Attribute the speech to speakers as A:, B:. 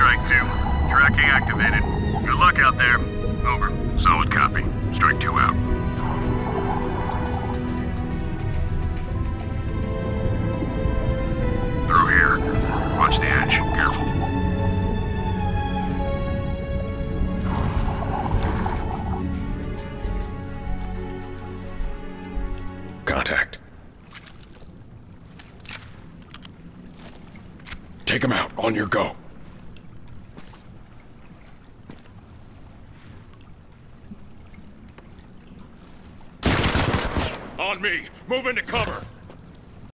A: Strike 2. Tracking activated. Good luck out there. Over. Solid copy. Strike 2 out. Through here. Watch the edge. Careful.
B: Contact. Take him out. On your go. On me. Move into cover.